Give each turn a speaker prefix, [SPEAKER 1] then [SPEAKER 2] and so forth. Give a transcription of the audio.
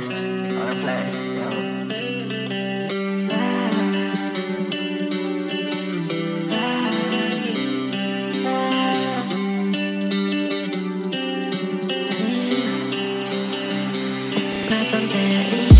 [SPEAKER 1] flash, on a flash, yo.
[SPEAKER 2] Tontería